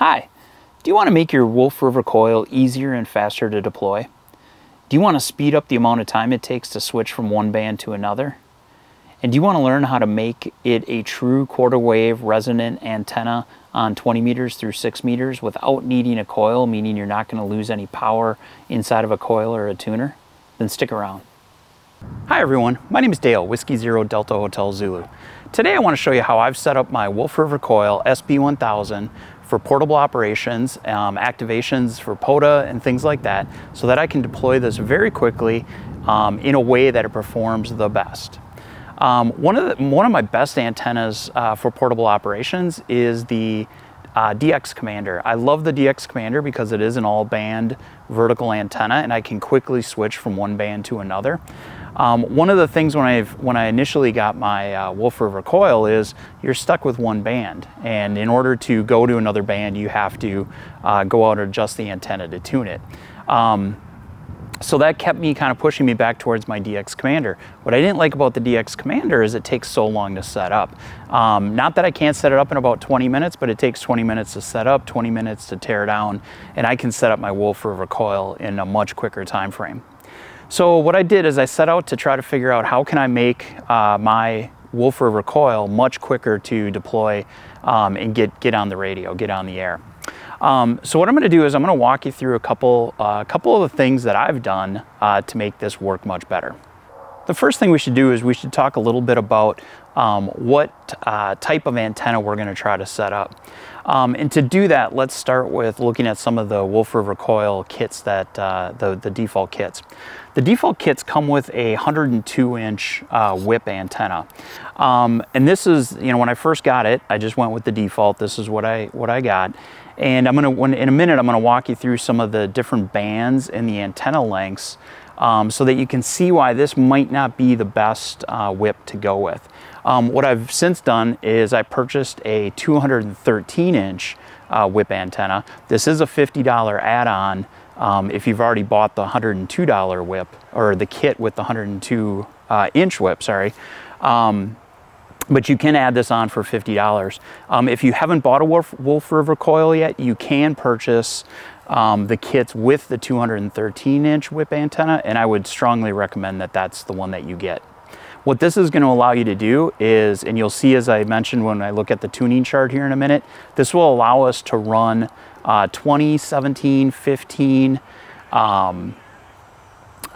Hi, do you want to make your Wolf River coil easier and faster to deploy? Do you want to speed up the amount of time it takes to switch from one band to another? And do you want to learn how to make it a true quarter wave resonant antenna on 20 meters through 6 meters without needing a coil, meaning you're not going to lose any power inside of a coil or a tuner? Then stick around. Hi everyone, my name is Dale, Whiskey Zero Delta Hotel Zulu. Today I want to show you how I've set up my Wolf River Coil SB1000 for portable operations, um, activations for POTA and things like that, so that I can deploy this very quickly um, in a way that it performs the best. Um, one, of the, one of my best antennas uh, for portable operations is the uh, DX Commander. I love the DX Commander because it is an all band vertical antenna and I can quickly switch from one band to another. Um, one of the things when, i when I initially got my uh, Wolf River coil is you're stuck with one band. And in order to go to another band, you have to uh, go out and adjust the antenna to tune it. Um, so that kept me kind of pushing me back towards my DX Commander. What I didn't like about the DX Commander is it takes so long to set up. Um, not that I can't set it up in about 20 minutes, but it takes 20 minutes to set up, 20 minutes to tear down, and I can set up my Wolf River coil in a much quicker time frame. So what I did is I set out to try to figure out how can I make uh, my Wolf River coil much quicker to deploy um, and get, get on the radio, get on the air. Um, so what I'm going to do is I'm going to walk you through a couple, uh, couple of the things that I've done uh, to make this work much better. The first thing we should do is we should talk a little bit about um, what uh, type of antenna we're going to try to set up. Um, and to do that, let's start with looking at some of the Wolf River coil kits that, uh, the, the default kits. The default kits come with a 102 inch uh, whip antenna. Um, and this is, you know, when I first got it, I just went with the default. This is what I, what I got. And I'm gonna, in a minute, I'm gonna walk you through some of the different bands and the antenna lengths um, so that you can see why this might not be the best uh, whip to go with. Um, what I've since done is I purchased a 213 inch uh, whip antenna. This is a $50 add-on um, if you've already bought the $102 whip or the kit with the 102 uh, inch whip, sorry. Um, but you can add this on for $50. Um, if you haven't bought a Wolf, Wolf, River coil yet, you can purchase um, the kits with the 213 inch whip antenna, and I would strongly recommend that that's the one that you get. What this is going to allow you to do is, and you'll see as I mentioned when I look at the tuning chart here in a minute, this will allow us to run uh, 20, 17, 15, um,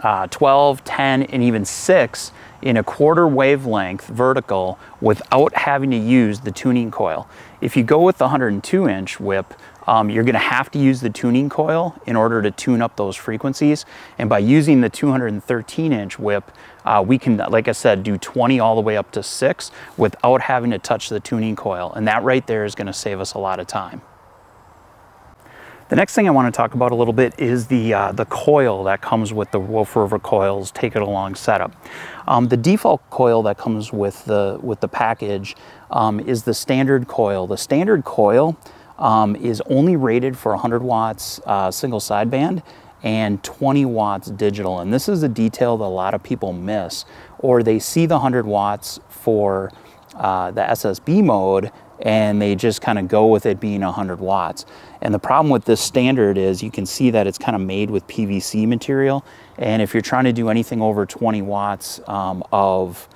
uh, 12, 10, and even 6 in a quarter wavelength vertical without having to use the tuning coil. If you go with the 102 inch whip, um, you're gonna have to use the tuning coil in order to tune up those frequencies. And by using the 213 inch whip, uh, we can, like I said, do 20 all the way up to six without having to touch the tuning coil. And that right there is gonna save us a lot of time. The next thing I want to talk about a little bit is the, uh, the coil that comes with the Wolf River coils take it along setup. Um, the default coil that comes with the, with the package um, is the standard coil. The standard coil um, is only rated for 100 watts uh, single sideband and 20 watts digital. And this is a detail that a lot of people miss, or they see the 100 watts for uh, the SSB mode and they just kind of go with it being 100 watts. And the problem with this standard is you can see that it's kind of made with PVC material. And if you're trying to do anything over 20 watts um, of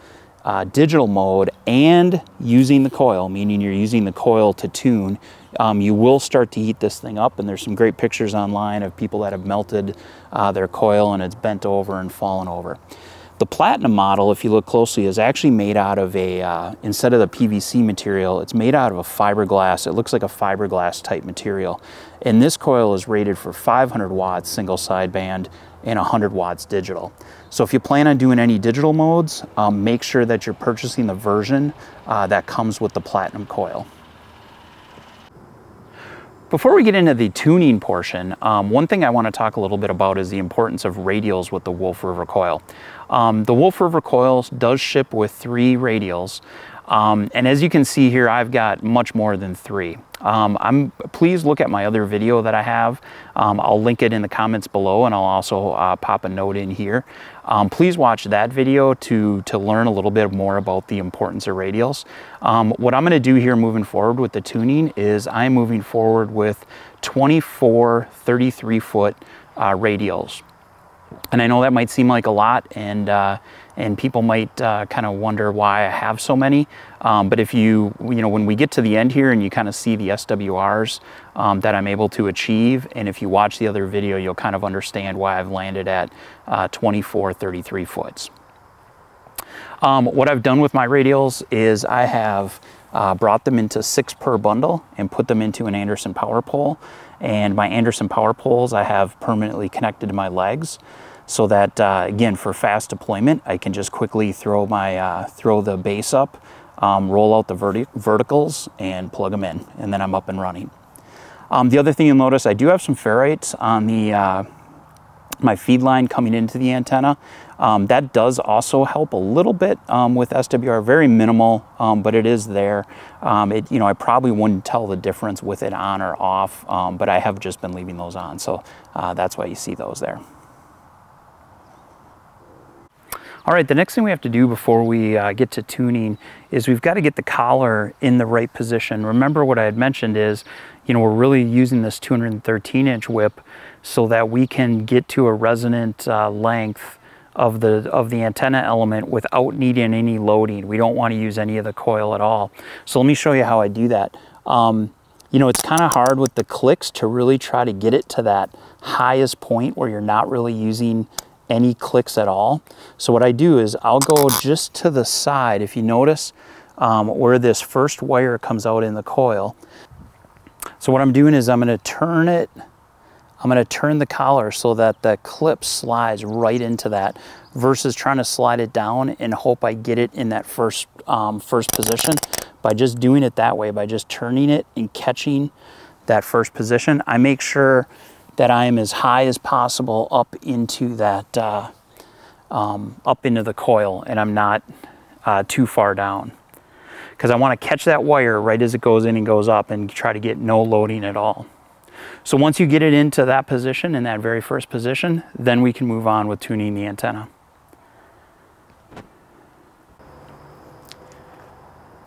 uh, digital mode and using the coil, meaning you're using the coil to tune, um, you will start to heat this thing up. And there's some great pictures online of people that have melted uh, their coil and it's bent over and fallen over. The Platinum model, if you look closely, is actually made out of a, uh, instead of the PVC material, it's made out of a fiberglass. It looks like a fiberglass type material. And this coil is rated for 500 watts single sideband and 100 watts digital. So if you plan on doing any digital modes, um, make sure that you're purchasing the version uh, that comes with the Platinum coil. Before we get into the tuning portion, um, one thing I want to talk a little bit about is the importance of radials with the Wolf River coil. Um, the Wolf River coil does ship with three radials. Um, and as you can see here, I've got much more than three. Um, I'm please look at my other video that I have. Um, I'll link it in the comments below and I'll also uh, pop a note in here. Um, please watch that video to, to learn a little bit more about the importance of radials. Um, what I'm gonna do here moving forward with the tuning is I'm moving forward with 24 33 foot uh, radials. And I know that might seem like a lot and uh, and people might uh, kind of wonder why I have so many. Um, but if you, you know, when we get to the end here and you kind of see the SWRs um, that I'm able to achieve, and if you watch the other video, you'll kind of understand why I've landed at uh, 24, 33 foots. Um, what I've done with my radials is I have uh, brought them into six per bundle and put them into an Anderson power pole. And my Anderson power poles I have permanently connected to my legs so that uh, again for fast deployment I can just quickly throw my uh, throw the base up um, roll out the verti verticals and plug them in and then I'm up and running. Um, the other thing you'll notice I do have some ferrites on the uh, my feed line coming into the antenna. Um, that does also help a little bit um, with SWR very minimal um, but it is there. Um, it you know I probably wouldn't tell the difference with it on or off but I have just been leaving those on so uh, that's why you see those there All right, the next thing we have to do before we uh, get to tuning is we've got to get the collar in the right position. Remember what I had mentioned is, you know, we're really using this 213 inch whip so that we can get to a resonant uh, length of the of the antenna element without needing any loading. We don't want to use any of the coil at all. So let me show you how I do that. Um, you know, it's kind of hard with the clicks to really try to get it to that highest point where you're not really using any clicks at all. So what I do is I'll go just to the side. If you notice um, where this first wire comes out in the coil. So what I'm doing is I'm gonna turn it, I'm gonna turn the collar so that the clip slides right into that versus trying to slide it down and hope I get it in that first, um, first position. By just doing it that way, by just turning it and catching that first position, I make sure that I am as high as possible up into that, uh, um, up into the coil and I'm not uh, too far down. Because I want to catch that wire right as it goes in and goes up and try to get no loading at all. So once you get it into that position, in that very first position, then we can move on with tuning the antenna.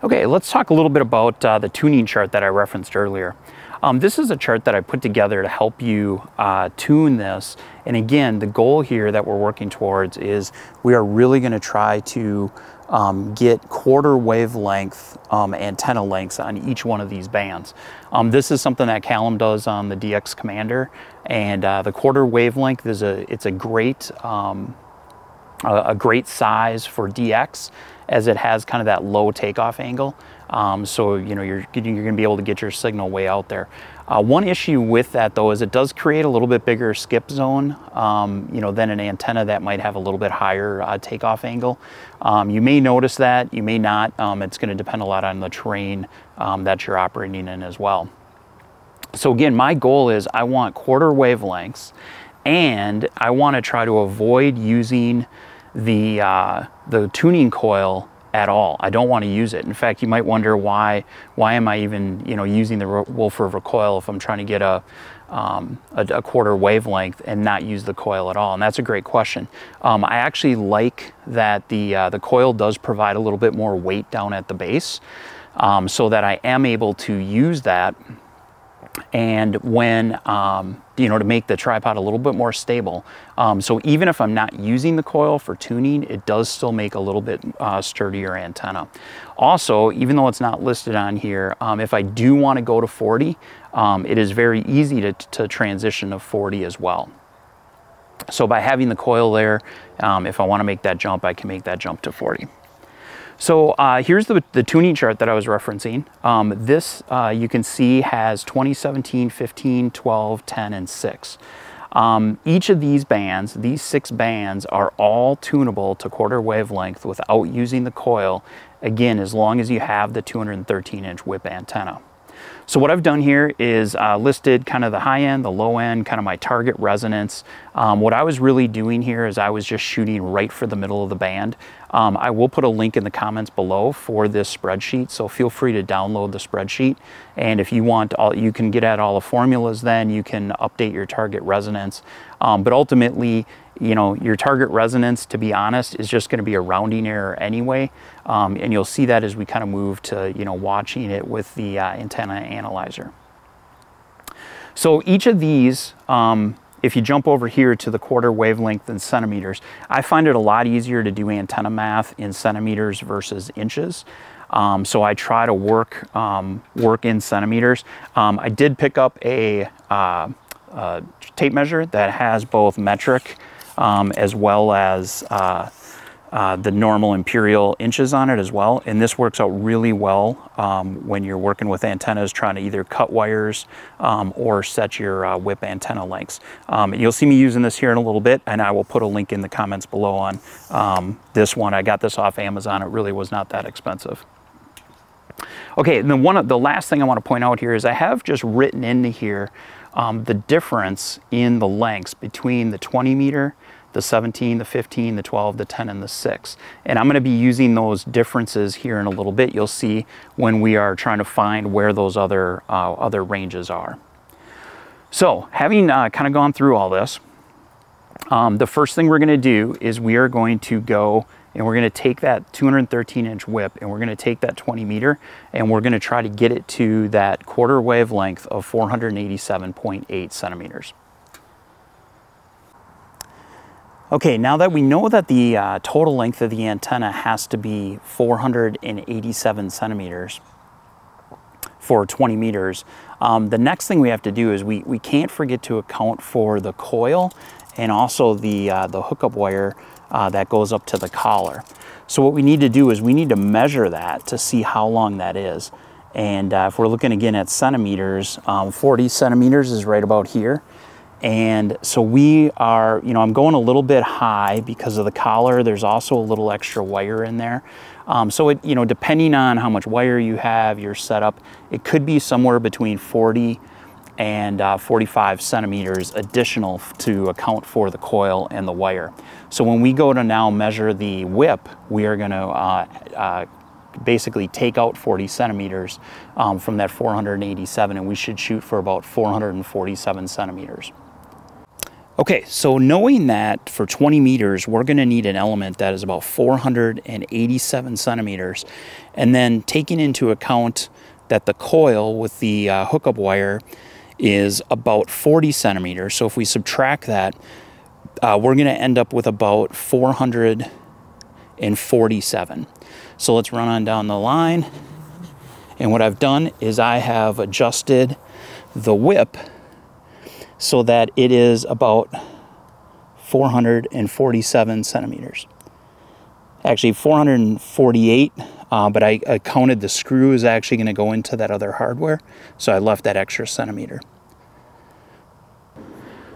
Okay, let's talk a little bit about uh, the tuning chart that I referenced earlier. Um, this is a chart that I put together to help you uh, tune this. And again, the goal here that we're working towards is we are really gonna try to um, get quarter wavelength um, antenna lengths on each one of these bands. Um, this is something that Callum does on the DX Commander, and uh, the quarter wavelength is a it's a great um, a, a, great size for DX as it has kind of that low takeoff angle. Um, so you know you're you're going to be able to get your signal way out there. Uh, one issue with that though is it does create a little bit bigger skip zone, um, you know, than an antenna that might have a little bit higher uh, takeoff angle. Um, you may notice that, you may not. Um, it's going to depend a lot on the terrain um, that you're operating in as well. So again, my goal is I want quarter wavelengths, and I want to try to avoid using the uh, the tuning coil at all. I don't want to use it. In fact, you might wonder why why am I even you know using the Wolf River coil if I'm trying to get a, um, a, a, quarter wavelength and not use the coil at all? And that's a great question. Um, I actually like that the uh, the coil does provide a little bit more weight down at the base, um, so that I am able to use that and when um, you know to make the tripod a little bit more stable um, so even if I'm not using the coil for tuning it does still make a little bit uh, sturdier antenna. Also even though it's not listed on here um, if I do want to go to 40 um, it is very easy to, to transition to 40 as well. So by having the coil there um, if I want to make that jump I can make that jump to 40 so uh, here's the, the tuning chart that I was referencing. Um, this uh, you can see has 2017, 15, 12, 10, and 6. Um, each of these bands, these six bands, are all tunable to quarter wavelength without using the coil, again, as long as you have the 213 inch whip antenna. So what I've done here is uh, listed kind of the high end, the low end, kind of my target resonance. Um, what I was really doing here is I was just shooting right for the middle of the band. Um, I will put a link in the comments below for this spreadsheet, so feel free to download the spreadsheet. And if you want, all, you can get at all the formulas then, you can update your target resonance. Um, but ultimately, you know, your target resonance, to be honest, is just gonna be a rounding error anyway. Um, and you'll see that as we kind of move to, you know, watching it with the uh, antenna analyzer. So each of these, um, if you jump over here to the quarter wavelength in centimeters, I find it a lot easier to do antenna math in centimeters versus inches. Um, so I try to work um, work in centimeters. Um, I did pick up a, uh, a, tape measure that has both metric um, as well as uh, uh, the normal imperial inches on it as well. And this works out really well um, when you're working with antennas trying to either cut wires um, or set your uh, whip antenna lengths. Um, you'll see me using this here in a little bit and I will put a link in the comments below on um, this one. I got this off Amazon. It really was not that expensive. Okay, and then one of the last thing I want to point out here is I have just written into here um, the difference in the lengths between the 20 meter the 17, the 15, the 12, the 10, and the 6. And I'm going to be using those differences here in a little bit. You'll see when we are trying to find where those other, uh, other ranges are. So having uh, kind of gone through all this, um, the first thing we're going to do is we are going to go and we're going to take that 213 inch whip and we're going to take that 20 meter and we're going to try to get it to that quarter wavelength of 487.8 centimeters. Okay, now that we know that the uh, total length of the antenna has to be 487 centimeters for 20 meters, um, the next thing we have to do is we, we can't forget to account for the coil and also the, uh, the hookup wire uh, that goes up to the collar. So what we need to do is we need to measure that to see how long that is. And uh, if we're looking again at centimeters, um, 40 centimeters is right about here. And so we are, you know, I'm going a little bit high because of the collar. There's also a little extra wire in there. Um, so it, you know, depending on how much wire you have, your setup, it could be somewhere between 40 and uh, 45 centimeters additional to account for the coil and the wire. So when we go to now measure the whip, we are gonna uh, uh, basically take out 40 centimeters um, from that 487 and we should shoot for about 447 centimeters. Okay, so knowing that for 20 meters, we're gonna need an element that is about 487 centimeters, and then taking into account that the coil with the uh, hookup wire is about 40 centimeters. So if we subtract that, uh, we're gonna end up with about 447. So let's run on down the line. And what I've done is I have adjusted the whip so that it is about 447 centimeters. Actually 448, uh, but I, I counted the screw is actually going to go into that other hardware, so I left that extra centimeter.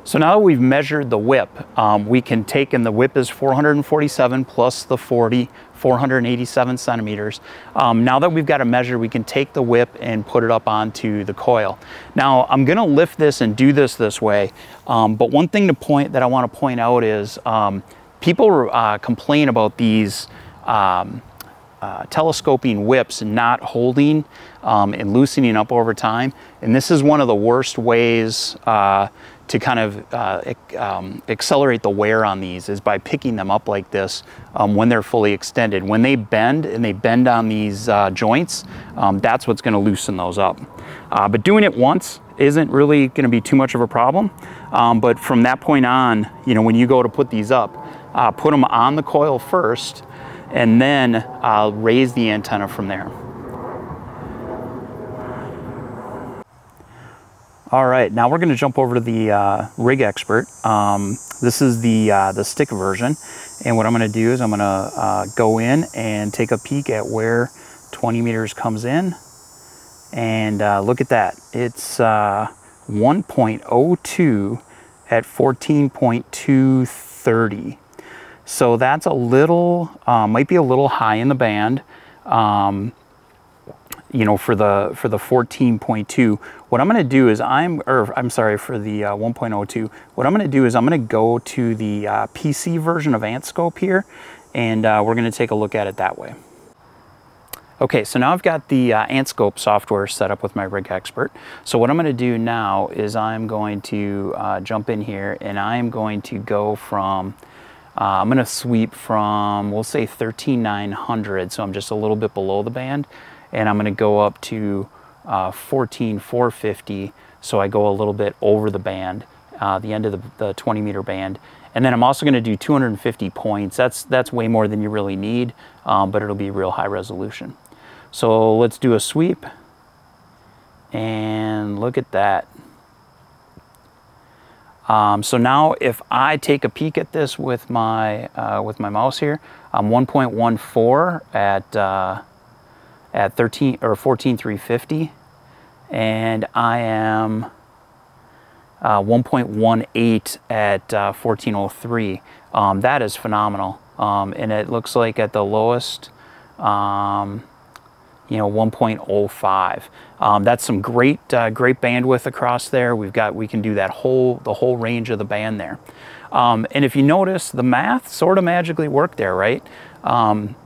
So now that we've measured the whip, um, we can take, and the whip is 447 plus the 40, 487 centimeters. Um, now that we've got a measure, we can take the whip and put it up onto the coil. Now I'm gonna lift this and do this this way, um, but one thing to point that I wanna point out is um, people uh, complain about these um, uh, telescoping whips not holding um, and loosening up over time. And this is one of the worst ways uh, to kind of uh, um, accelerate the wear on these is by picking them up like this um, when they're fully extended. When they bend and they bend on these uh, joints, um, that's what's gonna loosen those up. Uh, but doing it once isn't really gonna be too much of a problem. Um, but from that point on, you know, when you go to put these up, uh, put them on the coil first and then I'll raise the antenna from there. All right, now we're going to jump over to the uh, RigExpert. Um, this is the uh, the stick version, and what I'm going to do is I'm going to uh, go in and take a peek at where 20 meters comes in, and uh, look at that. It's uh, 1.02 at 14.230. So that's a little, uh, might be a little high in the band. Um, you know, for the for the 14.2, what I'm going to do is I'm, or I'm sorry, for the uh, 1.02, what I'm going to do is I'm going to go to the uh, PC version of AntScope here, and uh, we're going to take a look at it that way. Okay, so now I've got the uh, AntScope software set up with my RigExpert. So what I'm going to do now is I'm going to uh, jump in here and I'm going to go from, uh, I'm going to sweep from, we'll say 13,900, so I'm just a little bit below the band, and I'm going to go up to uh, 14,450, so I go a little bit over the band, uh, the end of the, the 20 meter band, and then I'm also going to do 250 points. That's, that's way more than you really need, um, but it'll be real high resolution. So let's do a sweep. And look at that. Um, so now if I take a peek at this with my, uh, with my mouse here, I'm 1.14 at, uh, at 13 or 14,350 and I am uh, 1.18 at uh, 1403. Um, that is phenomenal. Um, and it looks like at the lowest, um, you know 1.05 um, that's some great uh, great bandwidth across there. We've got we can do that whole the whole range of the band there. Um, and if you notice the math sort of magically worked there right? Um,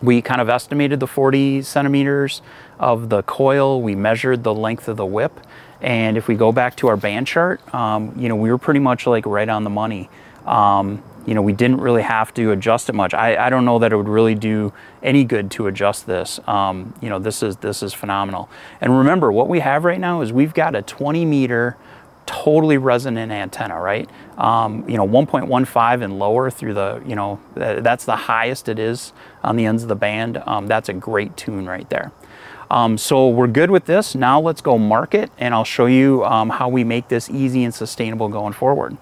we kind of estimated the 40 centimeters of the coil. We measured the length of the whip. And if we go back to our band chart um, you know we were pretty much like right on the money. Um, you know, we didn't really have to adjust it much. I, I don't know that it would really do any good to adjust this. Um, you know, this is, this is phenomenal. And remember, what we have right now is we've got a 20 meter totally resonant antenna, right? Um, you know, 1.15 and lower through the, you know, that's the highest it is on the ends of the band. Um, that's a great tune right there. Um, so we're good with this. Now let's go market and I'll show you um, how we make this easy and sustainable going forward.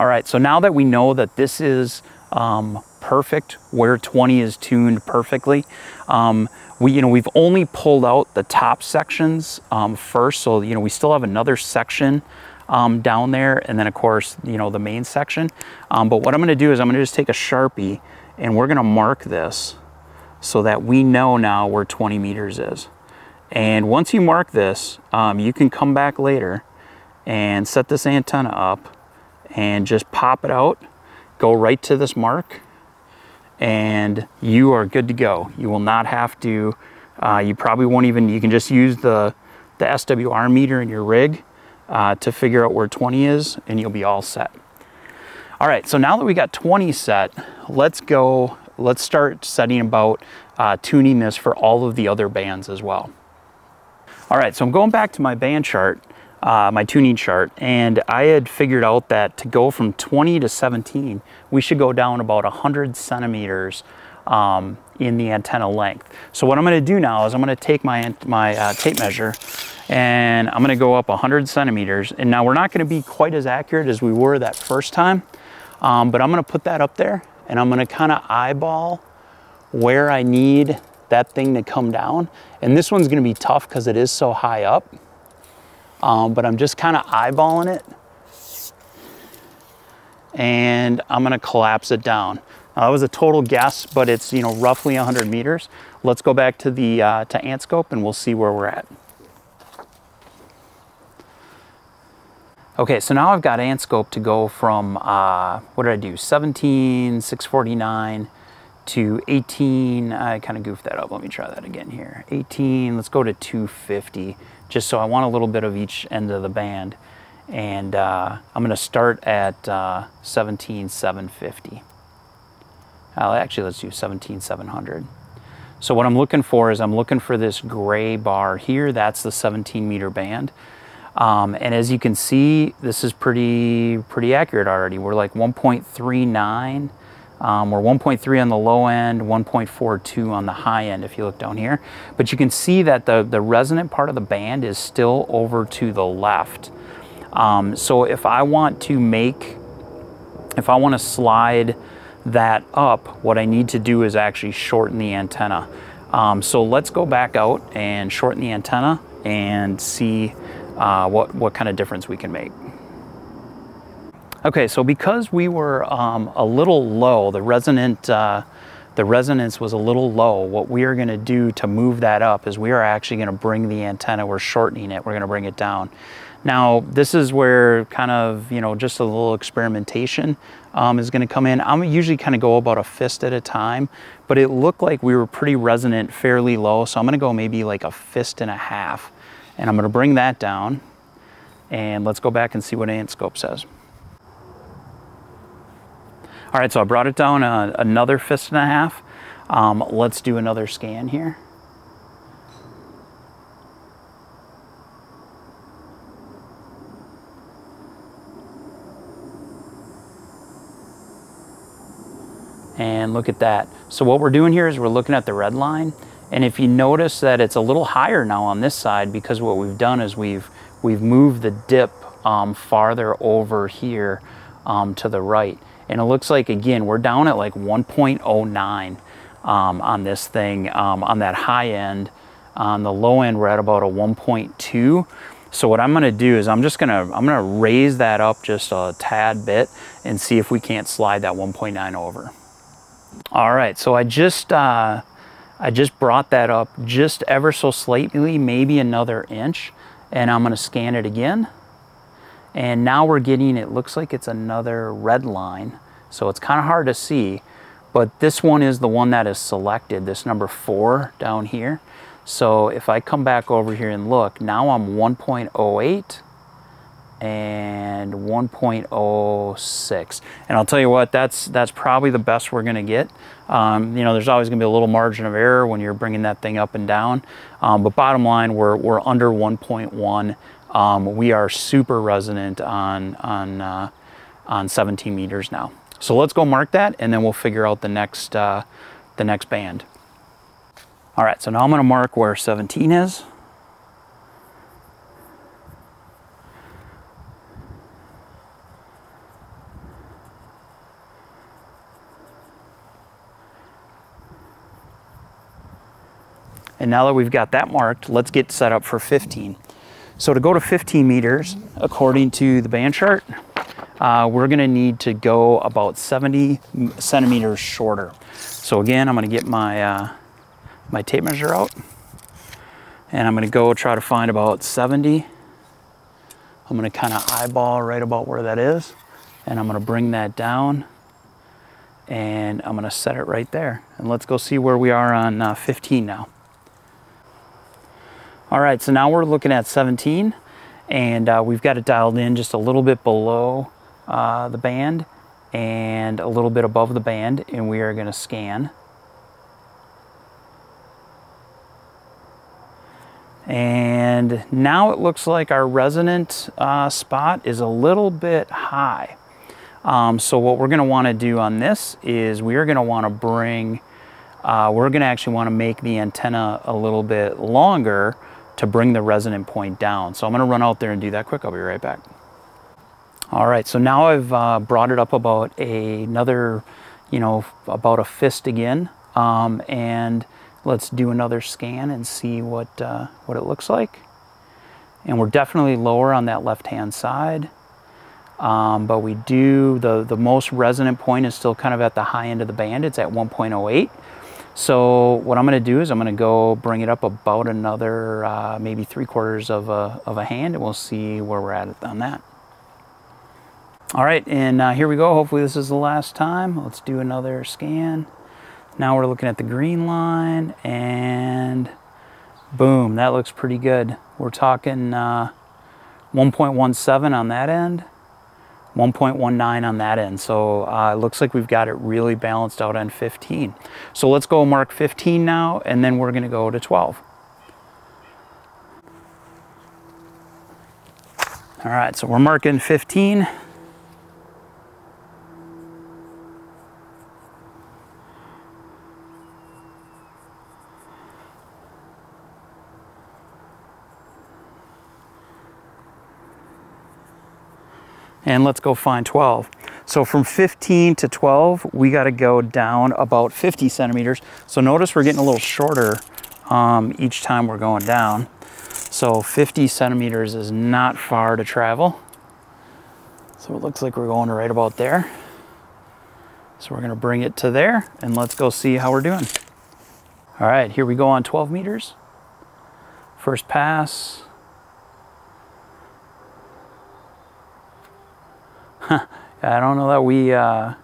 All right, so now that we know that this is um, perfect, where 20 is tuned perfectly, um, we, you know, we've only pulled out the top sections um, first. So, you know, we still have another section um, down there. And then of course, you know, the main section. Um, but what I'm gonna do is I'm gonna just take a Sharpie and we're gonna mark this so that we know now where 20 meters is. And once you mark this, um, you can come back later and set this antenna up and just pop it out, go right to this mark, and you are good to go. You will not have to, uh, you probably won't even, you can just use the, the SWR meter in your rig uh, to figure out where 20 is and you'll be all set. All right, so now that we got 20 set, let's go, let's start setting about uh, tuning this for all of the other bands as well. All right, so I'm going back to my band chart uh, my tuning chart and I had figured out that to go from 20 to 17 we should go down about 100 centimeters um, in the antenna length. So what I'm going to do now is I'm going to take my, my uh, tape measure and I'm going to go up 100 centimeters. And now we're not going to be quite as accurate as we were that first time um, but I'm going to put that up there and I'm going to kind of eyeball where I need that thing to come down. And this one's going to be tough because it is so high up um, but I'm just kind of eyeballing it and I'm gonna collapse it down. Now, that was a total guess, but it's you know roughly 100 meters. Let's go back to the uh, to AntScope and we'll see where we're at. Okay, so now I've got AntScope to go from, uh, what did I do, 17, 649 to 18, I kind of goofed that up, let me try that again here. 18, let's go to 250 just so I want a little bit of each end of the band. And uh, I'm going to start at uh, 17,750. Uh, actually, let's do 17,700. So what I'm looking for is I'm looking for this gray bar here. That's the 17 meter band. Um, and as you can see, this is pretty, pretty accurate already. We're like 1.39 um, we're 1.3 on the low end, 1.42 on the high end if you look down here. But you can see that the, the resonant part of the band is still over to the left. Um, so if I want to make, if I want to slide that up, what I need to do is actually shorten the antenna. Um, so let's go back out and shorten the antenna and see uh, what, what kind of difference we can make. Okay, so because we were um, a little low, the resonant, uh, the resonance was a little low. What we are gonna do to move that up is we are actually gonna bring the antenna, we're shortening it, we're gonna bring it down. Now, this is where kind of, you know, just a little experimentation um, is gonna come in. I'm usually kind of go about a fist at a time, but it looked like we were pretty resonant fairly low. So I'm gonna go maybe like a fist and a half. And I'm gonna bring that down and let's go back and see what AntScope says. All right, so I brought it down uh, another fist and a half. Um, let's do another scan here. And look at that. So what we're doing here is we're looking at the red line. And if you notice that it's a little higher now on this side because what we've done is we've, we've moved the dip um, farther over here um, to the right. And it looks like, again, we're down at like 1.09 um, on this thing um, on that high end. On the low end, we're at about a 1.2. So what I'm gonna do is I'm just gonna, I'm gonna raise that up just a tad bit and see if we can't slide that 1.9 over. All right, so I just uh, I just brought that up just ever so slightly, maybe another inch, and I'm gonna scan it again. And now we're getting, it looks like it's another red line. So it's kind of hard to see, but this one is the one that is selected, this number four down here. So if I come back over here and look, now I'm 1.08 and 1.06. And I'll tell you what, that's that's probably the best we're gonna get. Um, you know, there's always gonna be a little margin of error when you're bringing that thing up and down. Um, but bottom line, we're, we're under 1.1. Um, we are super resonant on, on, uh, on 17 meters now. So let's go mark that and then we'll figure out the next, uh, the next band. All right, so now I'm gonna mark where 17 is. And now that we've got that marked, let's get set up for 15. So to go to 15 meters, according to the band chart, uh, we're gonna need to go about 70 centimeters shorter. So again, I'm gonna get my, uh, my tape measure out and I'm gonna go try to find about 70. I'm gonna kind of eyeball right about where that is and I'm gonna bring that down and I'm gonna set it right there. And let's go see where we are on uh, 15 now. All right, so now we're looking at 17 and uh, we've got it dialed in just a little bit below uh, the band and a little bit above the band and we are gonna scan. And now it looks like our resonant uh, spot is a little bit high. Um, so what we're gonna wanna do on this is we are gonna wanna bring, uh, we're gonna actually wanna make the antenna a little bit longer to bring the resonant point down. So I'm gonna run out there and do that quick. I'll be right back. All right, so now I've uh, brought it up about a, another, you know, about a fist again. Um, and let's do another scan and see what, uh, what it looks like. And we're definitely lower on that left-hand side. Um, but we do, the, the most resonant point is still kind of at the high end of the band. It's at 1.08. So what I'm going to do is I'm going to go bring it up about another uh, maybe three quarters of a, of a hand and we'll see where we're at on that. All right, and uh, here we go. Hopefully this is the last time. Let's do another scan. Now we're looking at the green line and boom, that looks pretty good. We're talking uh, 1.17 on that end 1.19 on that end. So uh, it looks like we've got it really balanced out on 15. So let's go mark 15 now, and then we're gonna go to 12. All right, so we're marking 15. And let's go find 12. So from 15 to 12, we got to go down about 50 centimeters. So notice we're getting a little shorter um, each time we're going down. So 50 centimeters is not far to travel. So it looks like we're going to right about there. So we're gonna bring it to there and let's go see how we're doing. All right, here we go on 12 meters. First pass. I don't know that we, uh, I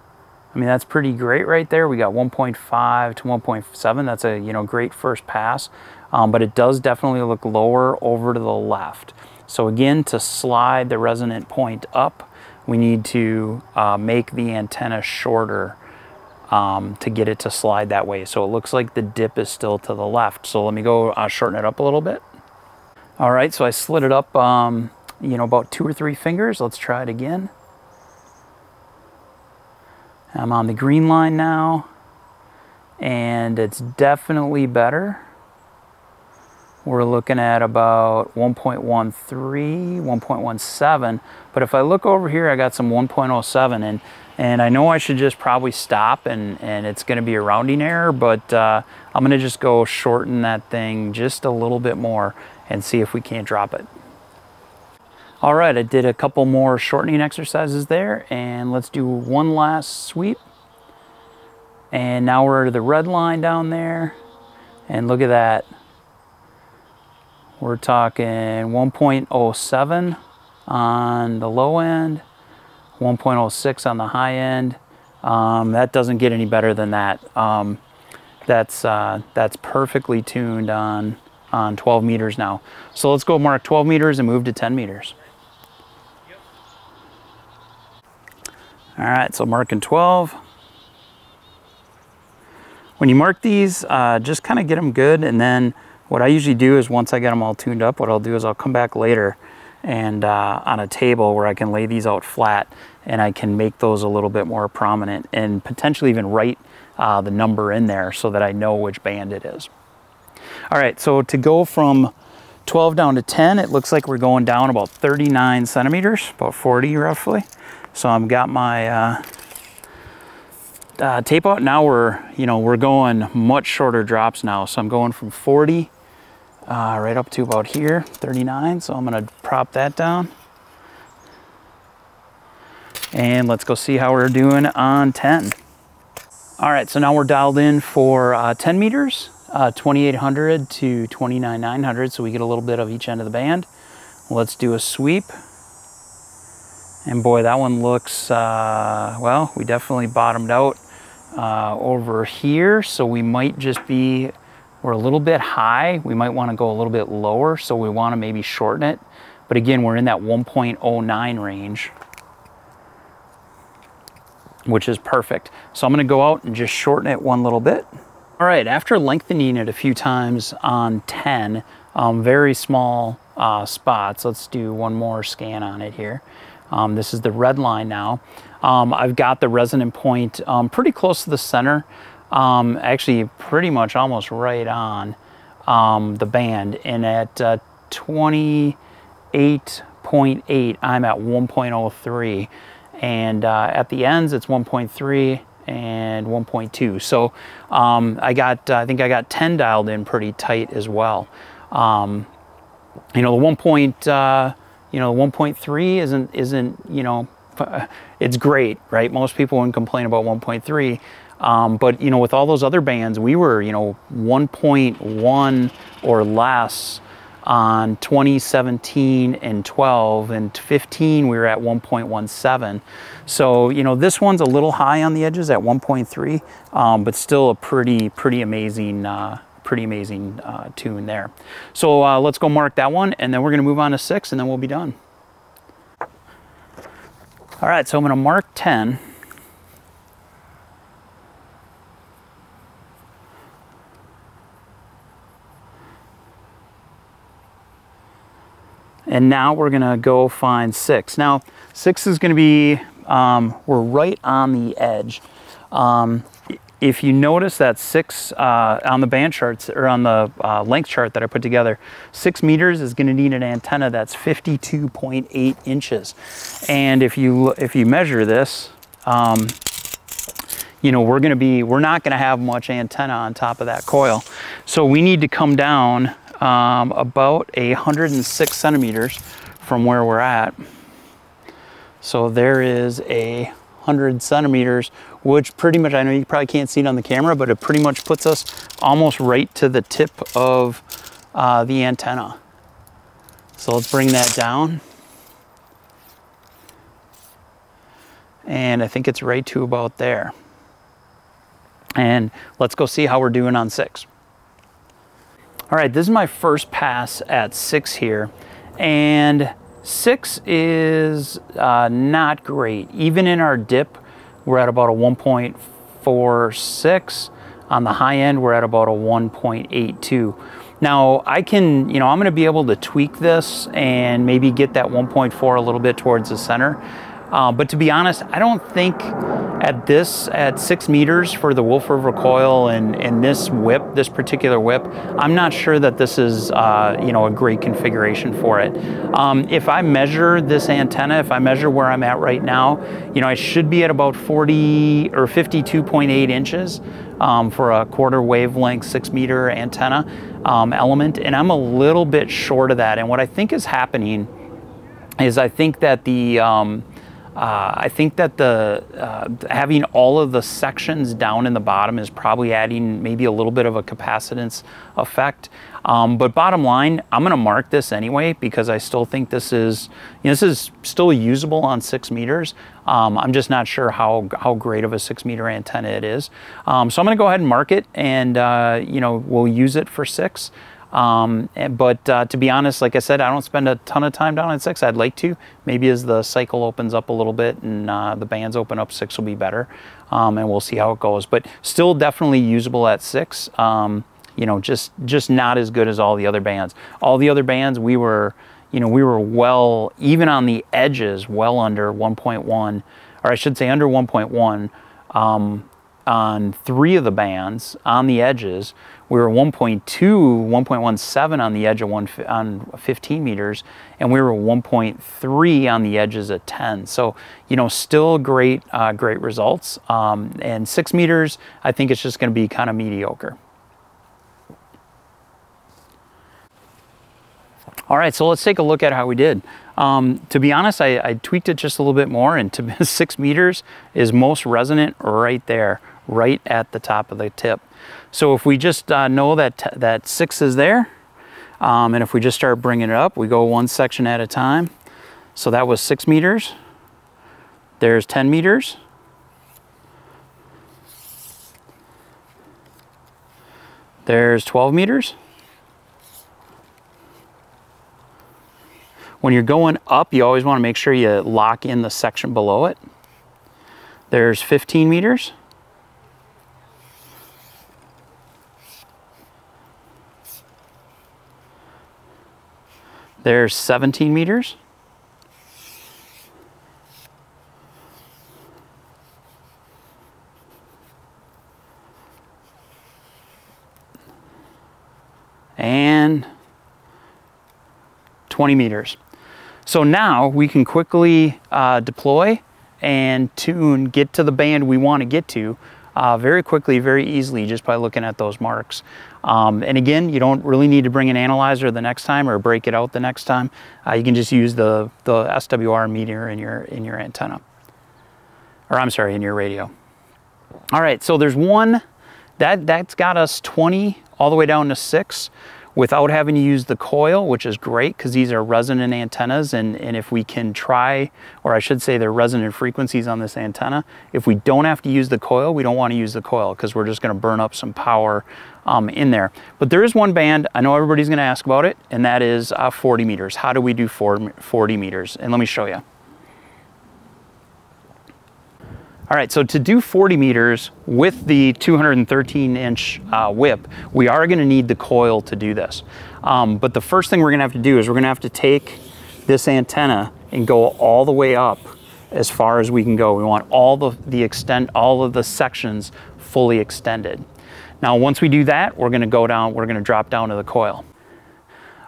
mean, that's pretty great right there. We got 1.5 to 1.7. That's a, you know, great first pass. Um, but it does definitely look lower over to the left. So again, to slide the resonant point up, we need to uh, make the antenna shorter um, to get it to slide that way. So it looks like the dip is still to the left. So let me go uh, shorten it up a little bit. All right, so I slid it up, um, you know, about two or three fingers. Let's try it again. I'm on the green line now, and it's definitely better. We're looking at about 1.13, 1.17. But if I look over here, I got some 1.07, and and I know I should just probably stop and, and it's gonna be a rounding error, but uh, I'm gonna just go shorten that thing just a little bit more and see if we can't drop it. All right, I did a couple more shortening exercises there and let's do one last sweep. And now we're to the red line down there and look at that. We're talking 1.07 on the low end, 1.06 on the high end. Um, that doesn't get any better than that. Um, that's, uh, that's perfectly tuned on on 12 meters now. So let's go mark 12 meters and move to 10 meters. All right, so marking 12. When you mark these, uh, just kind of get them good. And then what I usually do is once I get them all tuned up, what I'll do is I'll come back later and uh, on a table where I can lay these out flat and I can make those a little bit more prominent and potentially even write uh, the number in there so that I know which band it is. All right, so to go from 12 down to 10, it looks like we're going down about 39 centimeters, about 40 roughly. So I've got my uh, uh, tape out. Now we're, you know, we're going much shorter drops now. So I'm going from 40 uh, right up to about here, 39. So I'm gonna prop that down. And let's go see how we're doing on 10. All right, so now we're dialed in for uh, 10 meters uh, 2800 to 29900 so we get a little bit of each end of the band. Let's do a sweep. And boy, that one looks, uh, well, we definitely bottomed out uh, over here. So we might just be, we're a little bit high. We might want to go a little bit lower. So we want to maybe shorten it. But again, we're in that 1.09 range, which is perfect. So I'm going to go out and just shorten it one little bit. All right, after lengthening it a few times on 10, um, very small uh, spots, let's do one more scan on it here. Um, this is the red line now. Um, I've got the resonant point um, pretty close to the center, um, actually pretty much almost right on um, the band. And at uh, 28.8, I'm at 1.03. And uh, at the ends, it's 1.3 and 1.2. So um, I got, uh, I think I got 10 dialed in pretty tight as well. Um, you know, the 1. Uh, you know, 1.3 isn't, isn't, you know, it's great, right? Most people wouldn't complain about 1.3. Um, but, you know, with all those other bands, we were, you know, 1.1 or less on 2017 and 12 and 15 we were at 1.17 so you know this one's a little high on the edges at 1.3 um, but still a pretty pretty amazing uh, pretty amazing uh, tune there so uh, let's go mark that one and then we're going to move on to six and then we'll be done all right so I'm going to mark 10 And now we're gonna go find six. Now, six is gonna be, um, we're right on the edge. Um, if you notice that six uh, on the band charts or on the uh, length chart that I put together, six meters is going to need an antenna that's 52.8 inches. And if you if you measure this, um, you know we're going to be we're not going to have much antenna on top of that coil. So we need to come down um, about a 106 centimeters from where we're at. So there is a 100 centimeters which pretty much, I know you probably can't see it on the camera, but it pretty much puts us almost right to the tip of uh, the antenna. So let's bring that down. And I think it's right to about there. And let's go see how we're doing on six. All right, this is my first pass at six here. And six is uh, not great. Even in our dip, we're at about a 1.46. On the high end, we're at about a 1.82. Now I can, you know, I'm gonna be able to tweak this and maybe get that 1.4 a little bit towards the center. Uh, but to be honest, I don't think at this, at six meters for the Wolf River coil and, and this whip, this particular whip, I'm not sure that this is, uh, you know, a great configuration for it. Um, if I measure this antenna, if I measure where I'm at right now, you know, I should be at about 40 or 52.8 inches um, for a quarter wavelength, six meter antenna um, element. And I'm a little bit short of that. And what I think is happening is I think that the, um, uh, I think that the uh, having all of the sections down in the bottom is probably adding maybe a little bit of a capacitance effect. Um, but bottom line, I'm going to mark this anyway because I still think this is you know, this is still usable on six meters. Um, I'm just not sure how how great of a six meter antenna it is. Um, so I'm going to go ahead and mark it, and uh, you know we'll use it for six. Um, but uh, to be honest, like I said, I don't spend a ton of time down at six. I'd like to. Maybe as the cycle opens up a little bit and uh, the bands open up, six will be better. Um, and we'll see how it goes. But still definitely usable at six. Um, you know, just just not as good as all the other bands. All the other bands, we were, you know, we were well, even on the edges, well under 1.1, or I should say under 1.1 um, on three of the bands on the edges we were 1.2, 1.17 on the edge of one, on 15 meters, and we were 1.3 on the edges at 10. So, you know, still great, uh, great results. Um, and six meters, I think it's just going to be kind of mediocre. All right, so let's take a look at how we did. Um, to be honest, I, I, tweaked it just a little bit more, and to six meters is most resonant right there, right at the top of the tip. So if we just uh, know that, that six is there, um, and if we just start bringing it up, we go one section at a time. So that was six meters. There's 10 meters. There's 12 meters. When you're going up, you always want to make sure you lock in the section below it. There's 15 meters. There's 17 meters. And 20 meters. So now we can quickly uh, deploy and tune, get to the band we want to get to uh, very quickly, very easily, just by looking at those marks. Um, and again, you don't really need to bring an analyzer the next time or break it out the next time. Uh, you can just use the, the SWR meter in your, in your antenna. Or I'm sorry, in your radio. All right, so there's one, that, that's got us 20 all the way down to six without having to use the coil, which is great because these are resonant antennas. And, and if we can try, or I should say they're resonant frequencies on this antenna, if we don't have to use the coil, we don't want to use the coil because we're just going to burn up some power um, in there. But there is one band, I know everybody's going to ask about it, and that is uh, 40 meters. How do we do 40 meters? And let me show you. All right, so to do 40 meters with the 213 inch uh, whip, we are gonna need the coil to do this. Um, but the first thing we're gonna have to do is we're gonna have to take this antenna and go all the way up as far as we can go. We want all the, the extent, all of the sections fully extended. Now, once we do that, we're gonna go down, we're gonna drop down to the coil.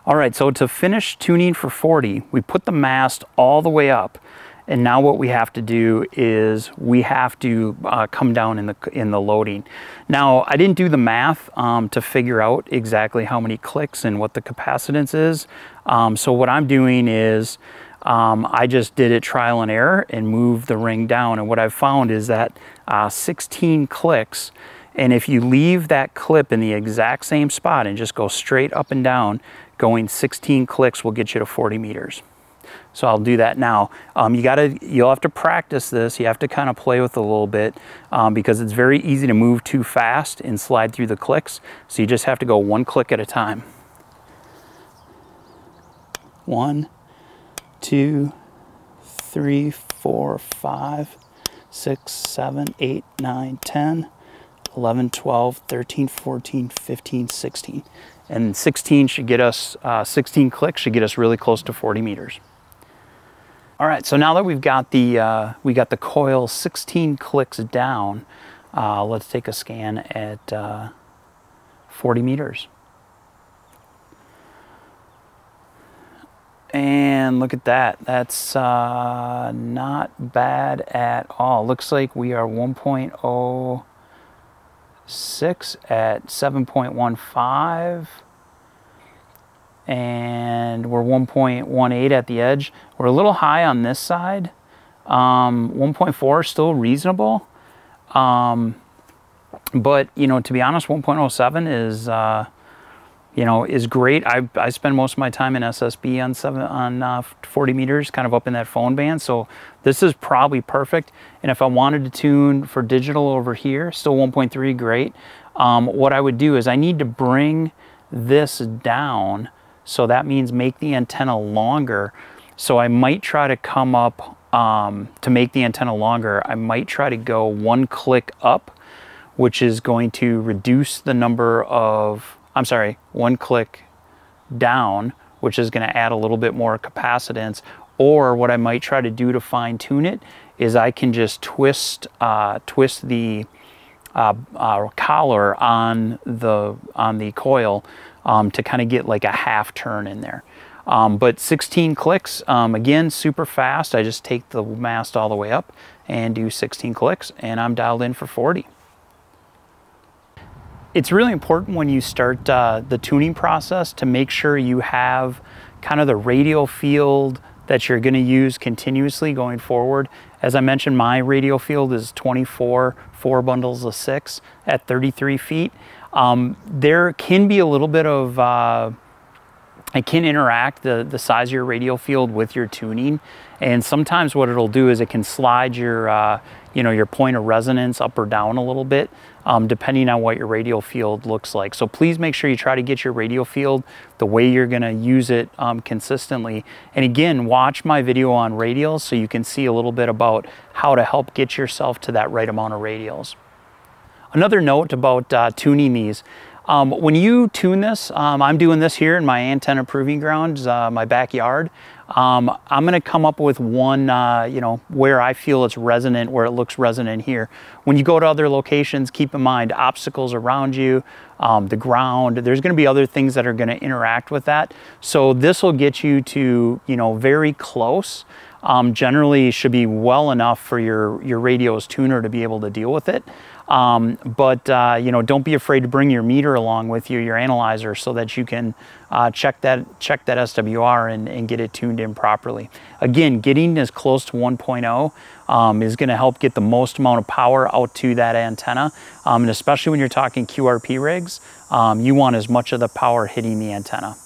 All right, so to finish tuning for 40, we put the mast all the way up and now what we have to do is we have to uh, come down in the, in the loading. Now, I didn't do the math um, to figure out exactly how many clicks and what the capacitance is. Um, so what I'm doing is, Um, I just did it trial and error and moved the ring down. And what I've found is that uh, 16 clicks, and if you leave that clip in the exact same spot and just go straight up and down, going 16 clicks will get you to 40 meters. So I'll do that now. Um, you gotta, you'll have to practice this. You have to kind of play with it a little bit um, because it's very easy to move too fast and slide through the clicks. So you just have to go one click at a time. One, two, three, four, five, six, seven, eight, nine, 10, 11, 12, 13, 14, 15, 16. And 16 should get us, uh, 16 clicks should get us really close to 40 meters. All right, so now that we've got the, uh, we got the coil 16 clicks down, uh, let's take a scan at uh, 40 meters. And look at that, that's uh, not bad at all. Looks like we are 1.06 at 7.15 and we're 1.18 at the edge. We're a little high on this side. Um, 1.4 is still reasonable. Um, but, you know, to be honest, 1.07 is, uh, you know, is great. I, I spend most of my time in SSB on seven on uh, 40 meters, kind of up in that phone band. So this is probably perfect. And if I wanted to tune for digital over here, still 1.3, great. Um, what I would do is I need to bring this down so that means make the antenna longer. So I might try to come up, um, to make the antenna longer, I might try to go one click up, which is going to reduce the number of, I'm sorry, one click down, which is gonna add a little bit more capacitance. Or what I might try to do to fine tune it is I can just twist, uh, twist the uh, uh, collar on the, on the coil um, to kind of get like a half turn in there. Um, but 16 clicks, um, again, super fast. I just take the mast all the way up and do 16 clicks and I'm dialed in for 40. It's really important when you start uh, the tuning process to make sure you have kind of the radial field that you're gonna use continuously going forward. As I mentioned, my radial field is 24, four bundles of six at 33 feet. Um, there can be a little bit of, uh, it can interact the, the size of your radial field with your tuning. And sometimes what it'll do is it can slide your, uh, you know, your point of resonance up or down a little bit, um, depending on what your radial field looks like. So please make sure you try to get your radial field the way you're gonna use it um, consistently. And again, watch my video on radials so you can see a little bit about how to help get yourself to that right amount of radials. Another note about uh, tuning these. Um, when you tune this, um, I'm doing this here in my antenna proving grounds, uh, my backyard. Um, I'm gonna come up with one, uh, you know, where I feel it's resonant, where it looks resonant here. When you go to other locations, keep in mind obstacles around you, um, the ground, there's gonna be other things that are gonna interact with that. So this will get you to, you know, very close. Um, generally should be well enough for your, your radio's tuner to be able to deal with it. Um, but uh, you know, don't be afraid to bring your meter along with you, your analyzer, so that you can uh, check that check that SWR and, and, get it tuned in properly. Again, getting as close to 1.0 um, is going to help get the most amount of power out to that antenna, um, and especially when you're talking QRP rigs, um, you want as much of the power hitting the antenna.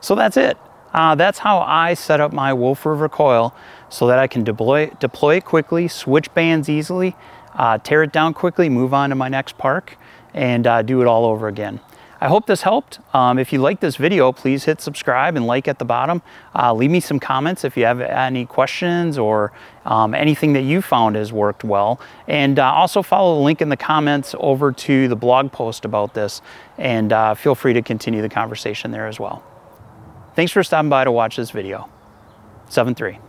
So that's it. Uh, that's how I set up my Wolf River coil so that I can deploy, deploy it quickly, switch bands easily, uh, tear it down quickly, move on to my next park, and uh, do it all over again. I hope this helped. Um, if you like this video, please hit subscribe and like at the bottom. Uh, leave me some comments if you have any questions or um, anything that you found has worked well. And uh, also follow the link in the comments over to the blog post about this and uh, feel free to continue the conversation there as well. Thanks for stopping by to watch this video. 7-3.